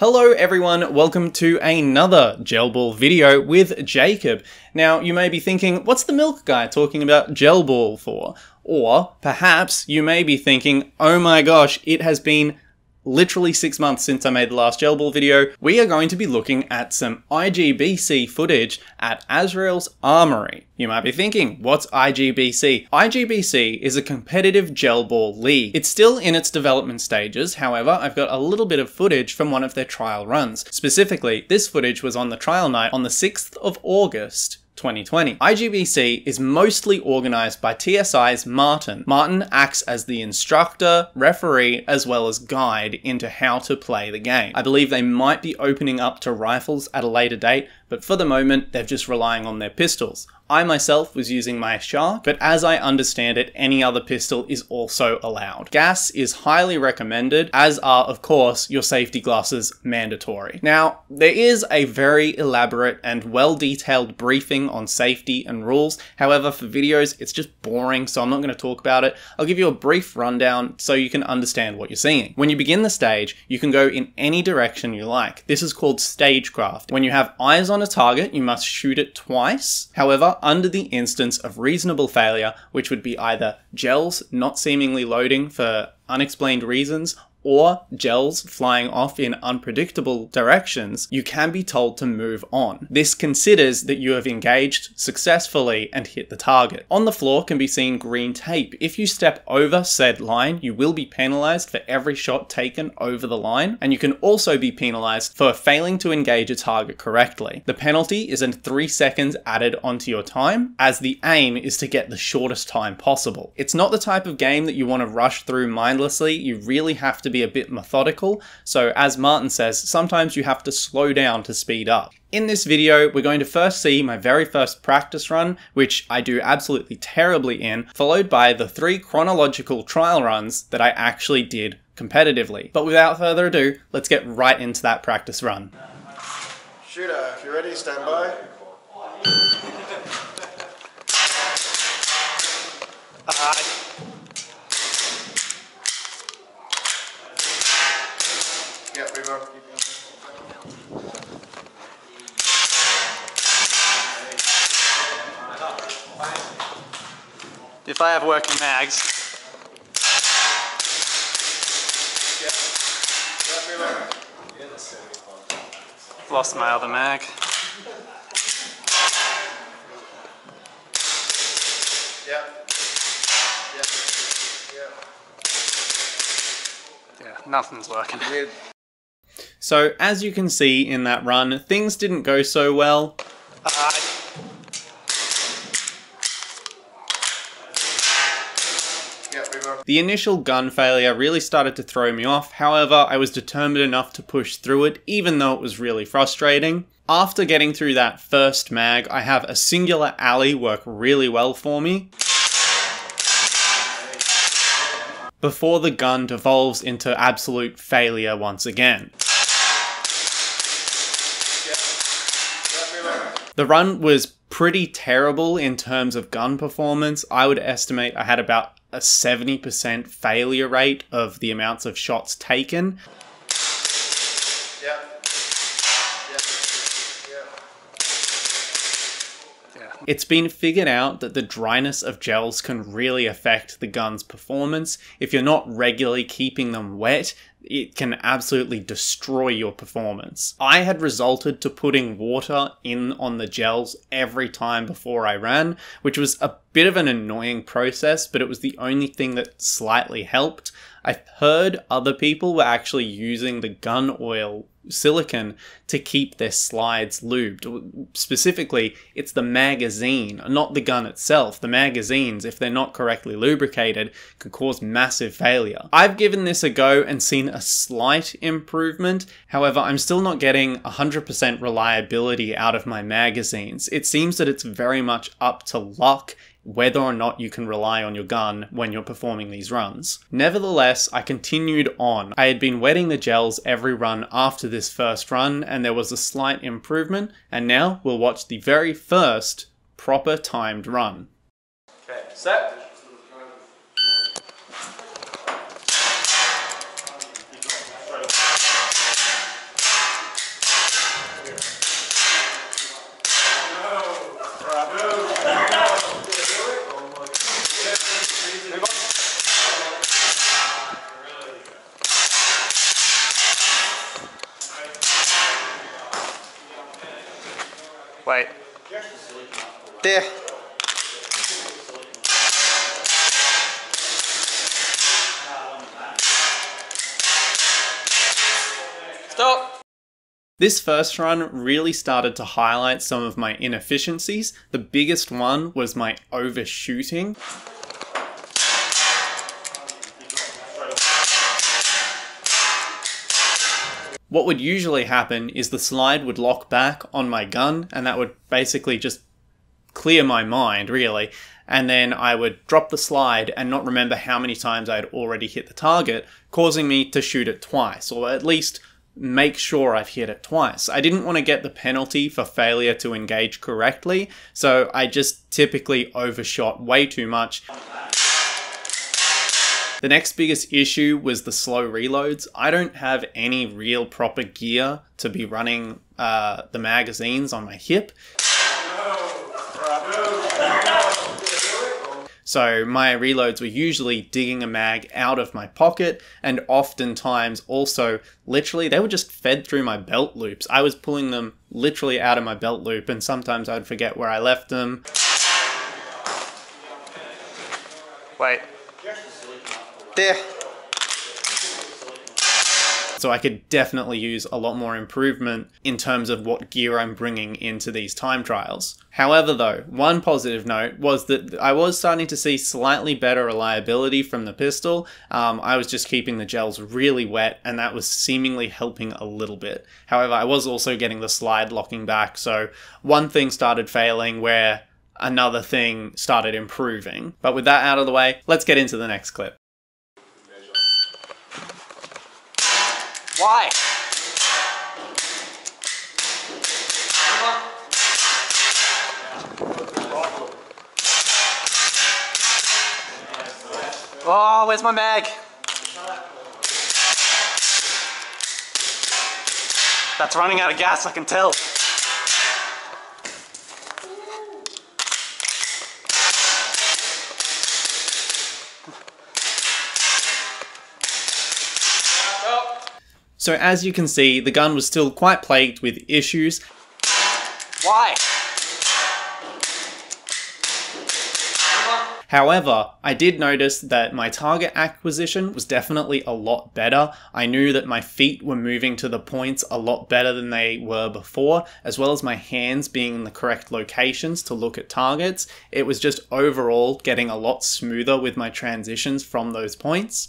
Hello everyone, welcome to another gel ball video with Jacob. Now you may be thinking, what's the milk guy talking about gel ball for? Or perhaps you may be thinking, oh my gosh, it has been literally six months since I made the last gel ball video, we are going to be looking at some IGBC footage at Azrael's Armoury. You might be thinking, what's IGBC? IGBC is a competitive gel ball league. It's still in its development stages, however, I've got a little bit of footage from one of their trial runs. Specifically, this footage was on the trial night on the 6th of August 2020. IGBC is mostly organized by TSI's Martin. Martin acts as the instructor, referee, as well as guide into how to play the game. I believe they might be opening up to rifles at a later date, but for the moment, they're just relying on their pistols. I myself was using my Shark, but as I understand it, any other pistol is also allowed. Gas is highly recommended, as are, of course, your safety glasses mandatory. Now, there is a very elaborate and well-detailed briefing on safety and rules. However, for videos, it's just boring, so I'm not going to talk about it. I'll give you a brief rundown so you can understand what you're seeing. When you begin the stage, you can go in any direction you like. This is called stagecraft. When you have eyes on a target, you must shoot it twice. However, under the instance of reasonable failure, which would be either gels not seemingly loading for unexplained reasons or gels flying off in unpredictable directions, you can be told to move on. This considers that you have engaged successfully and hit the target. On the floor can be seen green tape. If you step over said line, you will be penalized for every shot taken over the line, and you can also be penalized for failing to engage a target correctly. The penalty is in 3 seconds added onto your time, as the aim is to get the shortest time possible. It's not the type of game that you want to rush through mindlessly, you really have to to be a bit methodical, so as Martin says, sometimes you have to slow down to speed up. In this video, we're going to first see my very first practice run, which I do absolutely terribly in, followed by the three chronological trial runs that I actually did competitively. But without further ado, let's get right into that practice run. Shooter, if you're ready, stand by. Uh, if I have working mags. Lost my other mag. Yeah. Yeah, Yeah, nothing's working. So as you can see in that run, things didn't go so well. Uh, The initial gun failure really started to throw me off, however, I was determined enough to push through it, even though it was really frustrating. After getting through that first mag, I have a singular alley work really well for me. Before the gun devolves into absolute failure once again. The run was pretty terrible in terms of gun performance. I would estimate I had about a 70% failure rate of the amounts of shots taken. Yeah. It's been figured out that the dryness of gels can really affect the gun's performance. If you're not regularly keeping them wet, it can absolutely destroy your performance. I had resulted to putting water in on the gels every time before I ran, which was a bit of an annoying process, but it was the only thing that slightly helped. I've heard other people were actually using the gun oil silicon to keep their slides lubed. Specifically, it's the magazine, not the gun itself. The magazines, if they're not correctly lubricated, could cause massive failure. I've given this a go and seen a slight improvement. However, I'm still not getting 100% reliability out of my magazines. It seems that it's very much up to luck whether or not you can rely on your gun when you're performing these runs. Nevertheless, I continued on. I had been wetting the gels every run after this first run, and there was a slight improvement, and now we'll watch the very first proper timed run. Okay, set. Wait. There. Stop! This first run really started to highlight some of my inefficiencies. The biggest one was my overshooting. What would usually happen is the slide would lock back on my gun, and that would basically just clear my mind, really. And then I would drop the slide and not remember how many times I had already hit the target, causing me to shoot it twice, or at least make sure I've hit it twice. I didn't want to get the penalty for failure to engage correctly, so I just typically overshot way too much. The next biggest issue was the slow reloads. I don't have any real proper gear to be running uh, the magazines on my hip. So my reloads were usually digging a mag out of my pocket and oftentimes also literally they were just fed through my belt loops. I was pulling them literally out of my belt loop and sometimes I'd forget where I left them. Wait. There. So I could definitely use a lot more improvement in terms of what gear I'm bringing into these time trials. However, though, one positive note was that I was starting to see slightly better reliability from the pistol. Um, I was just keeping the gels really wet, and that was seemingly helping a little bit. However, I was also getting the slide locking back, so one thing started failing where another thing started improving. But with that out of the way, let's get into the next clip. Why? Oh, where's my mag? That's running out of gas, I can tell. So as you can see, the gun was still quite plagued with issues. Why? However, I did notice that my target acquisition was definitely a lot better. I knew that my feet were moving to the points a lot better than they were before, as well as my hands being in the correct locations to look at targets. It was just overall getting a lot smoother with my transitions from those points.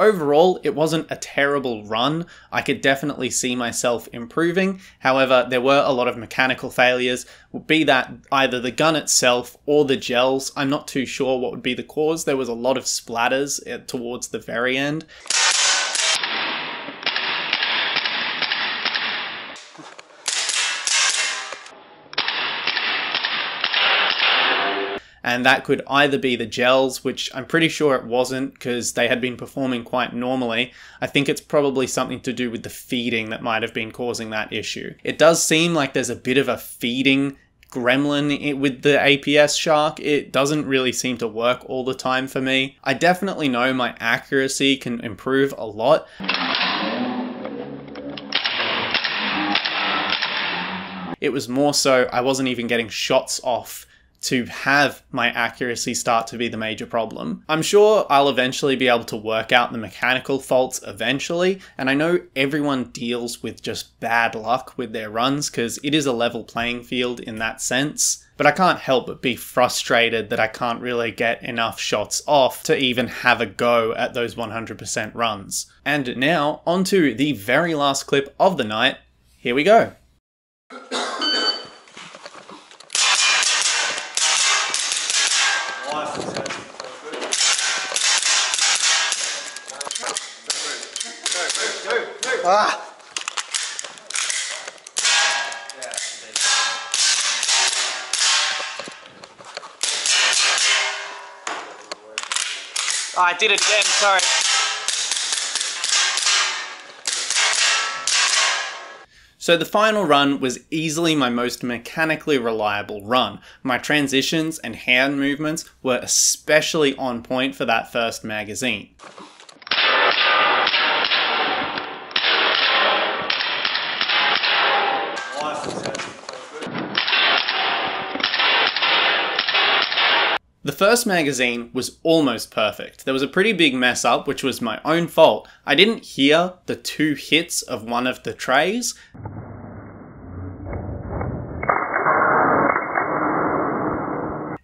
Overall, it wasn't a terrible run. I could definitely see myself improving. However, there were a lot of mechanical failures, be that either the gun itself or the gels. I'm not too sure what would be the cause. There was a lot of splatters eh, towards the very end. And that could either be the gels, which I'm pretty sure it wasn't because they had been performing quite normally. I think it's probably something to do with the feeding that might have been causing that issue. It does seem like there's a bit of a feeding gremlin with the APS shark. It doesn't really seem to work all the time for me. I definitely know my accuracy can improve a lot. It was more so I wasn't even getting shots off to have my accuracy start to be the major problem. I'm sure I'll eventually be able to work out the mechanical faults eventually, and I know everyone deals with just bad luck with their runs because it is a level playing field in that sense. But I can't help but be frustrated that I can't really get enough shots off to even have a go at those 100% runs. And now, onto the very last clip of the night. Here we go. Ah! Oh, I did it again, sorry. So the final run was easily my most mechanically reliable run. My transitions and hand movements were especially on point for that first magazine. The first magazine was almost perfect. There was a pretty big mess up, which was my own fault. I didn't hear the two hits of one of the trays.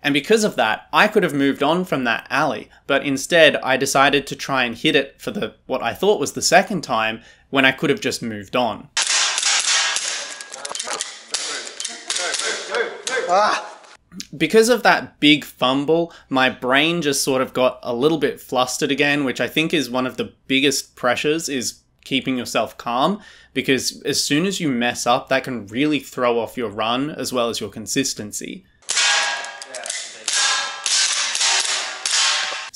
And because of that, I could have moved on from that alley, but instead I decided to try and hit it for the what I thought was the second time when I could have just moved on. Ah! Because of that big fumble, my brain just sort of got a little bit flustered again, which I think is one of the biggest pressures is keeping yourself calm because as soon as you mess up, that can really throw off your run as well as your consistency.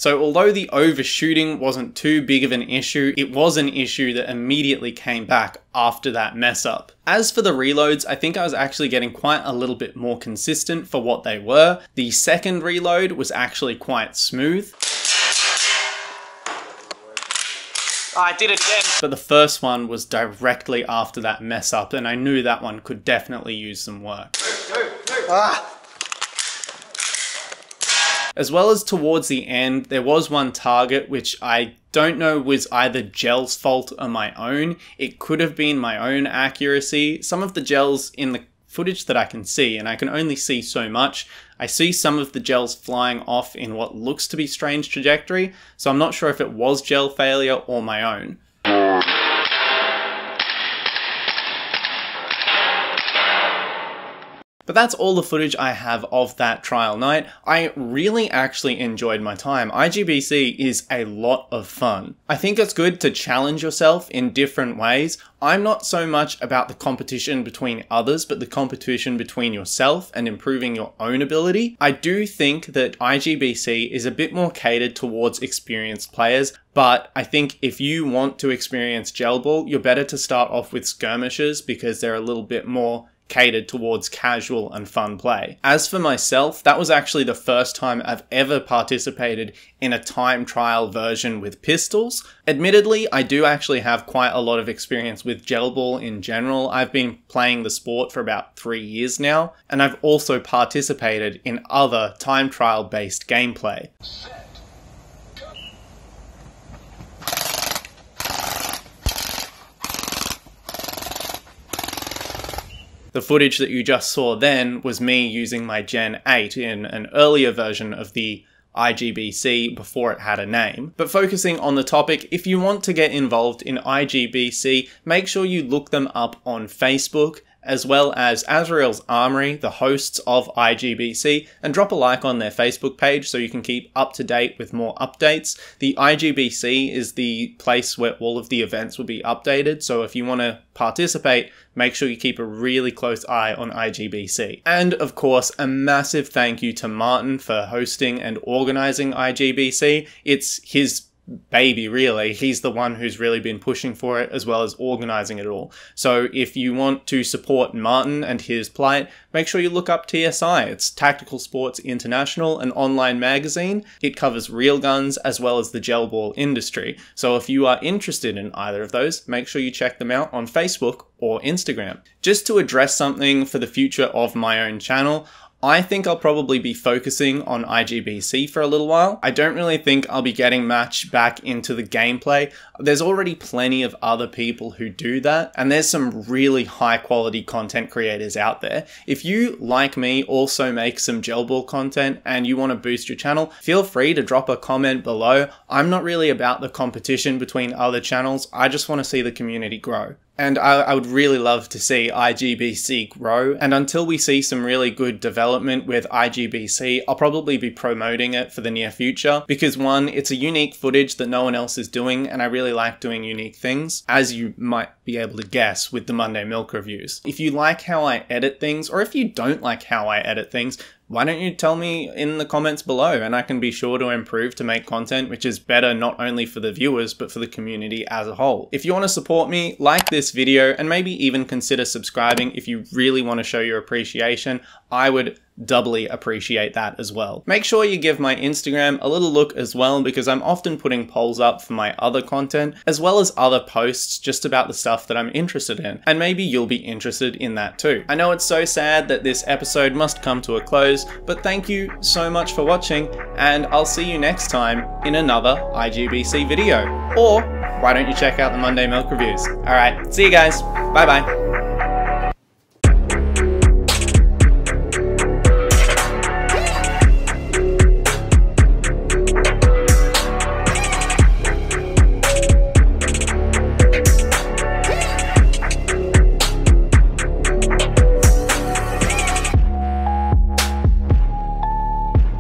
So, although the overshooting wasn't too big of an issue, it was an issue that immediately came back after that mess up. As for the reloads, I think I was actually getting quite a little bit more consistent for what they were. The second reload was actually quite smooth. I did it again. But the first one was directly after that mess up, and I knew that one could definitely use some work. Ah! As well as towards the end, there was one target which I don't know was either gel's fault or my own. It could have been my own accuracy. Some of the gels in the footage that I can see, and I can only see so much, I see some of the gels flying off in what looks to be strange trajectory, so I'm not sure if it was gel failure or my own. But that's all the footage I have of that trial night. I really actually enjoyed my time. IGBC is a lot of fun. I think it's good to challenge yourself in different ways. I'm not so much about the competition between others, but the competition between yourself and improving your own ability. I do think that IGBC is a bit more catered towards experienced players, but I think if you want to experience Gel Ball, you're better to start off with skirmishes because they're a little bit more catered towards casual and fun play. As for myself, that was actually the first time I've ever participated in a time trial version with pistols. Admittedly, I do actually have quite a lot of experience with gel ball in general. I've been playing the sport for about three years now, and I've also participated in other time trial based gameplay. The footage that you just saw then was me using my Gen 8 in an earlier version of the IGBC before it had a name. But focusing on the topic, if you want to get involved in IGBC, make sure you look them up on Facebook as well as Azrael's Armoury, the hosts of IGBC, and drop a like on their Facebook page so you can keep up to date with more updates. The IGBC is the place where all of the events will be updated, so if you want to participate, make sure you keep a really close eye on IGBC. And of course, a massive thank you to Martin for hosting and organizing IGBC. It's his baby, really. He's the one who's really been pushing for it as well as organizing it all. So if you want to support Martin and his plight, make sure you look up TSI. It's Tactical Sports International, an online magazine. It covers real guns as well as the gel ball industry. So if you are interested in either of those, make sure you check them out on Facebook or Instagram. Just to address something for the future of my own channel, I think I'll probably be focusing on IGBC for a little while. I don't really think I'll be getting much back into the gameplay. There's already plenty of other people who do that, and there's some really high quality content creators out there. If you, like me, also make some gel ball content and you want to boost your channel, feel free to drop a comment below. I'm not really about the competition between other channels, I just want to see the community grow. And I, I, would really love to see IGBC grow. And until we see some really good development with IGBC, I'll probably be promoting it for the near future because one, it's a unique footage that no one else is doing, and I really like doing unique things, as you might be able to guess with the Monday Milk reviews. If you like how I edit things, or if you don't like how I edit things, why don't you tell me in the comments below and I can be sure to improve to make content which is better not only for the viewers but for the community as a whole. If you want to support me, like this video and maybe even consider subscribing if you really want to show your appreciation. I would doubly appreciate that as well. Make sure you give my Instagram a little look as well because I'm often putting polls up for my other content as well as other posts just about the stuff that I'm interested in, and maybe you'll be interested in that too. I know it's so sad that this episode must come to a close, but thank you so much for watching, and I'll see you next time in another IGBC video. Or why don't you check out the Monday Milk Reviews? Alright, see you guys. Bye bye.